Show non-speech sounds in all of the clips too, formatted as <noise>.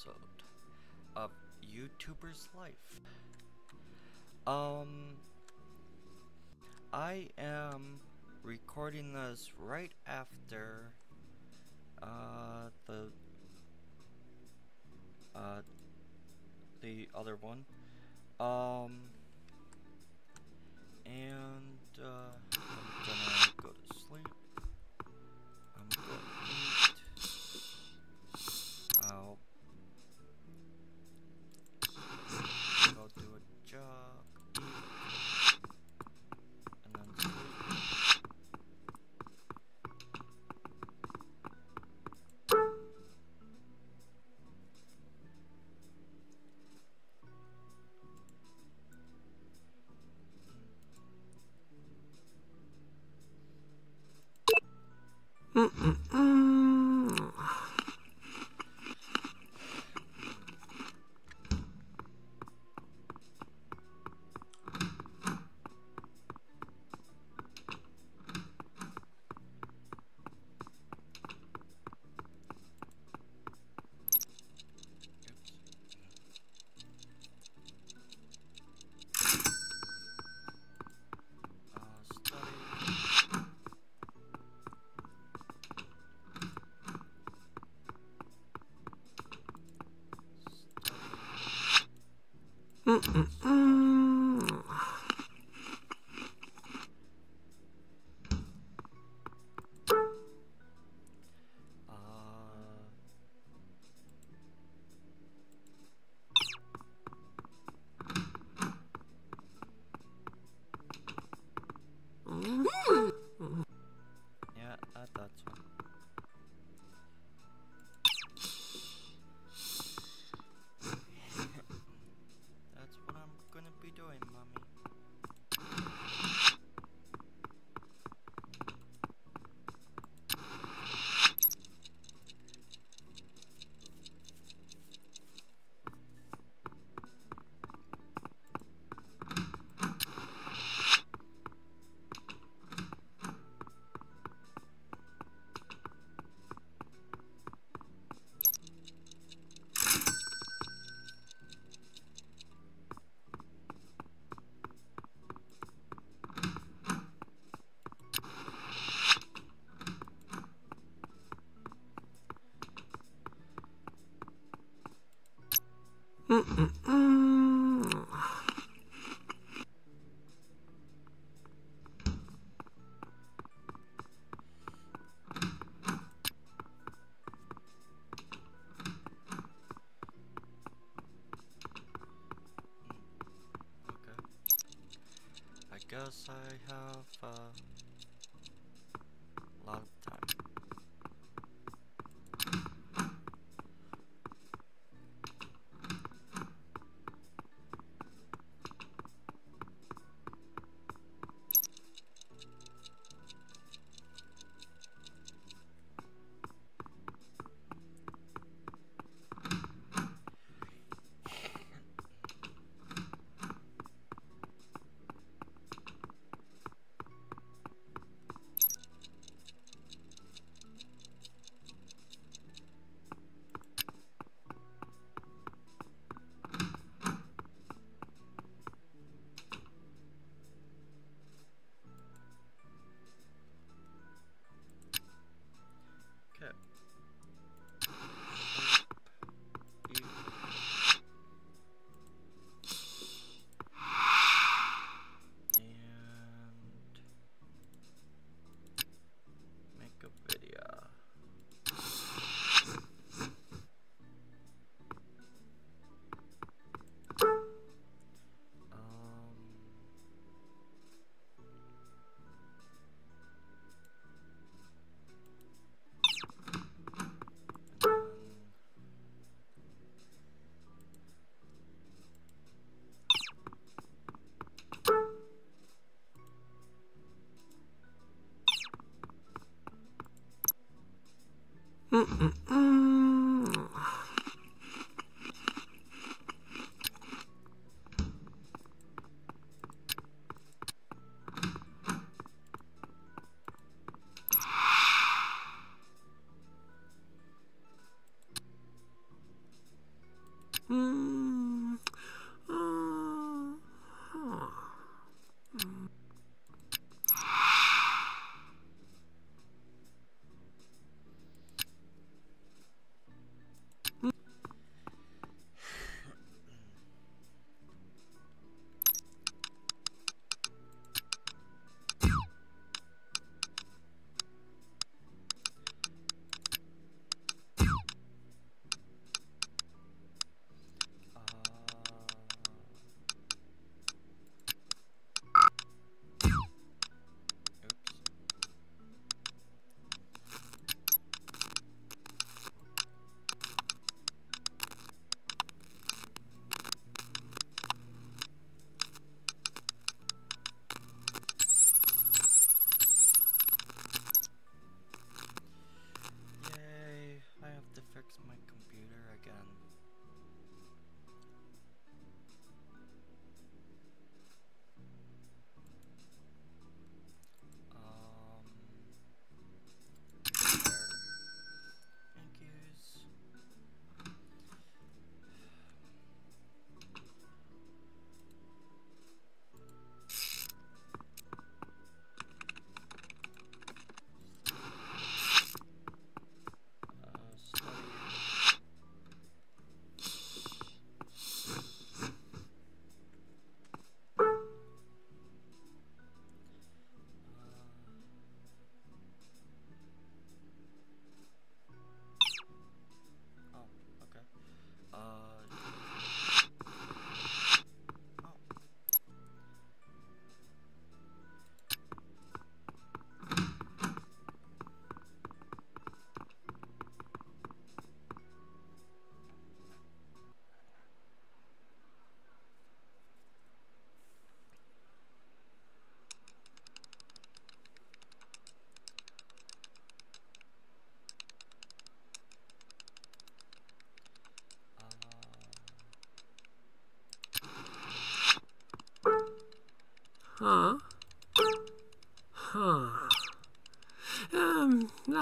episode of YouTuber's Life. Um, I am recording this right after uh, the uh, the other one. Um, and uh, Uh, Okay. I guess I have uh, 嗯嗯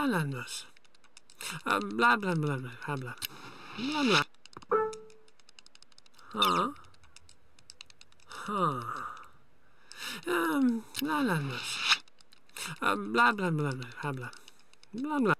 Um, Lalanus. Um, blah, blah, blah, blah, blah, blah. Blah, blah. Huh? Huh. Um, Lalanus. Um, blah, blah, blah, blah, blah. Blah, blah.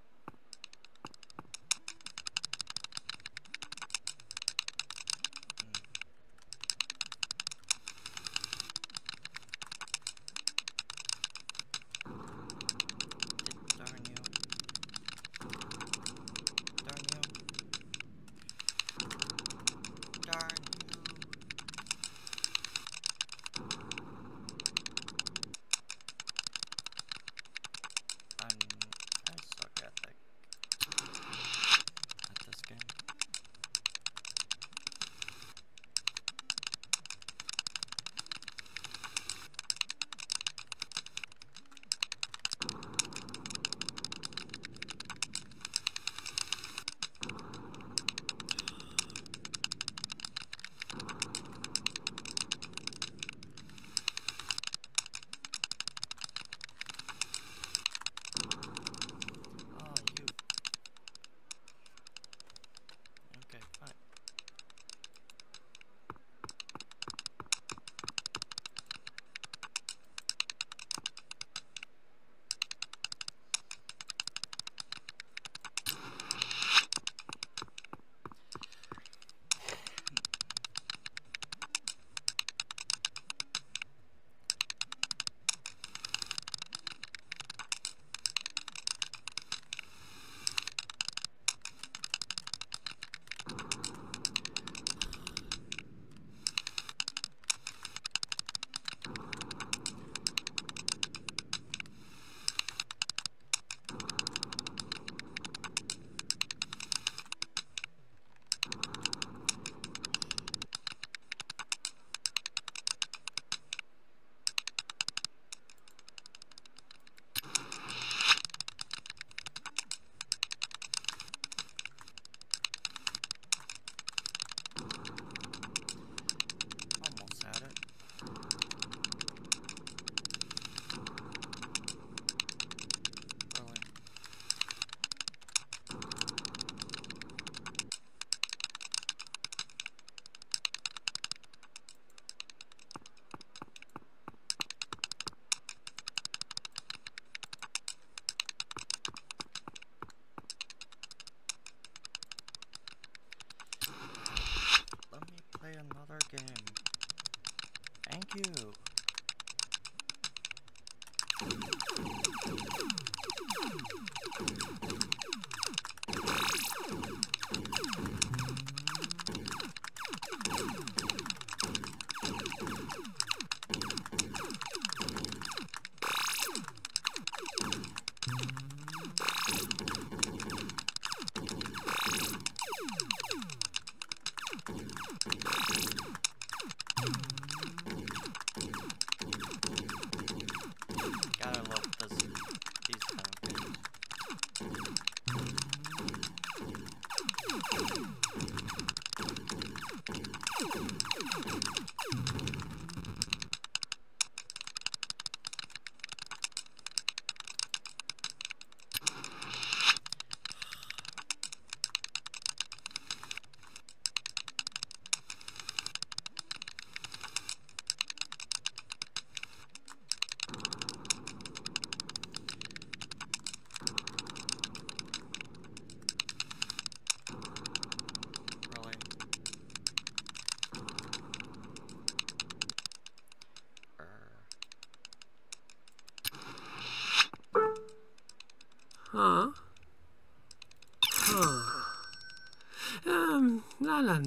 Um,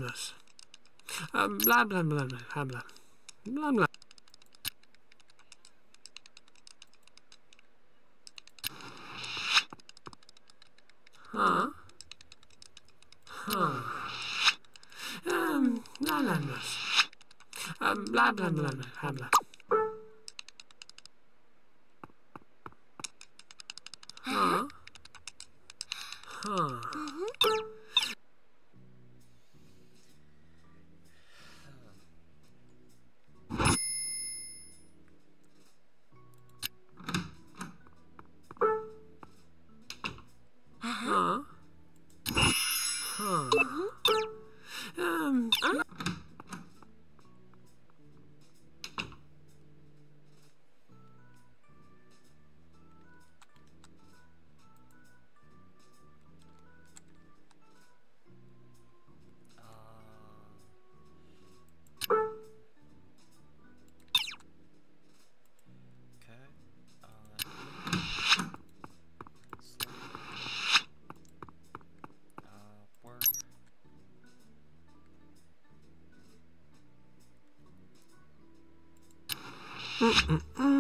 Um, blah, blah, blah, blah, blah. Blah, blah. Huh? Huh. Um, Lalanus. Um, blah, blah, blah, blah, blah. Mm-mm-mm.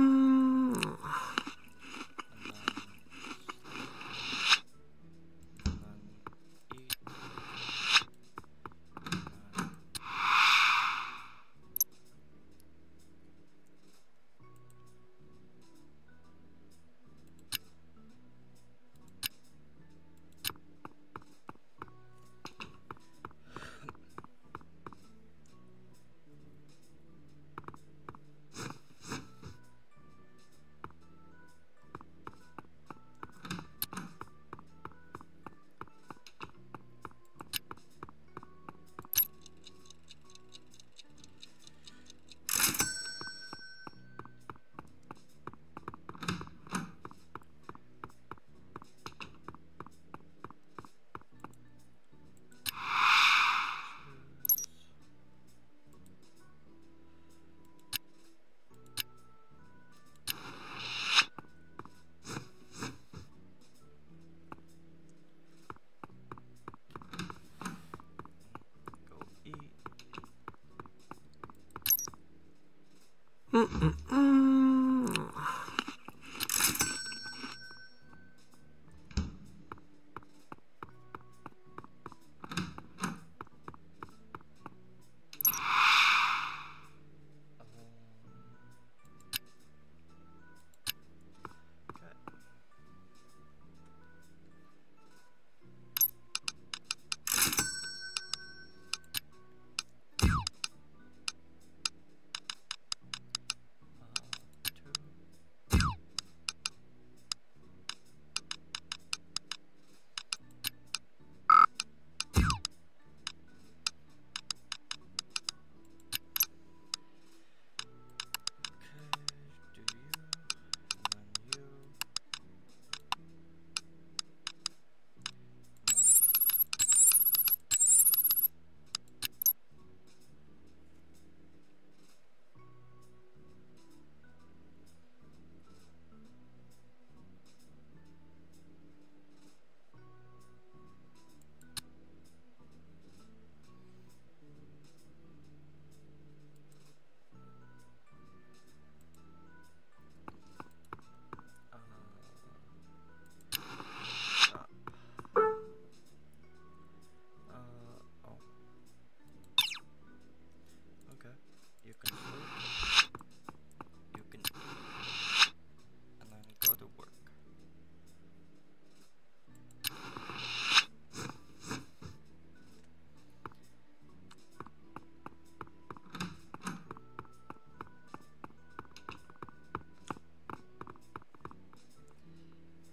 Mm-mm-mm.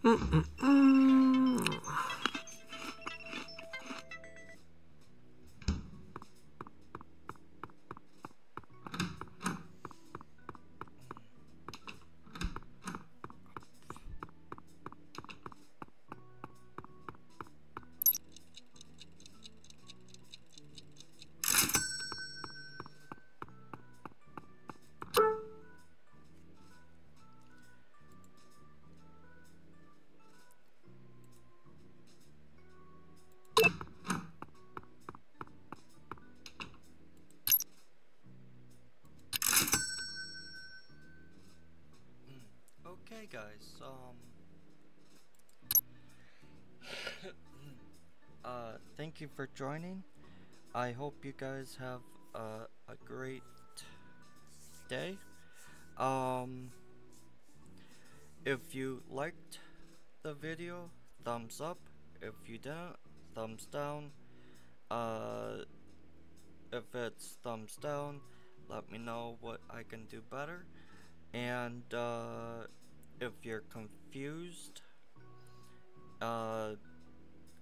Mm-mm-mm. Guys. Um. <coughs> uh, thank you for joining. I hope you guys have a, a great day. Um. If you liked the video, thumbs up. If you didn't, thumbs down. Uh, if it's thumbs down, let me know what I can do better. And uh, if you're confused uh,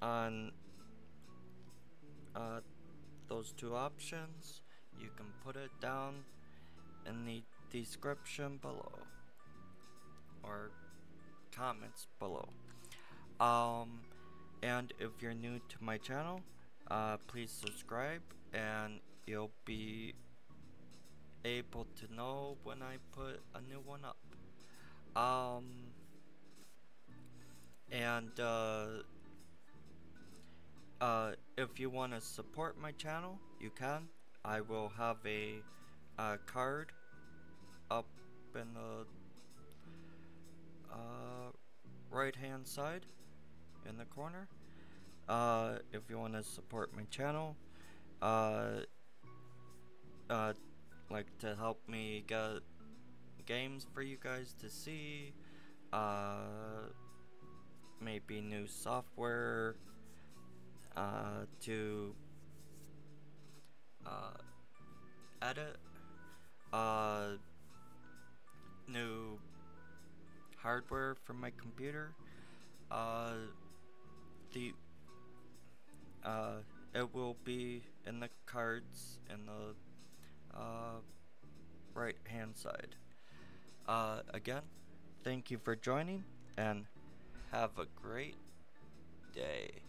on uh, those two options, you can put it down in the description below or comments below. Um, and if you're new to my channel, uh, please subscribe and you'll be able to know when I put a new one up. Um, and uh, uh, if you want to support my channel, you can. I will have a, uh card up in the uh, right hand side in the corner. Uh, if you want to support my channel, uh, uh, like to help me get games for you guys to see, uh, maybe new software, uh, to, uh, edit, uh, new hardware for my computer, uh, the, uh, it will be in the cards in the uh, right hand side. Uh, again, thank you for joining and have a great day.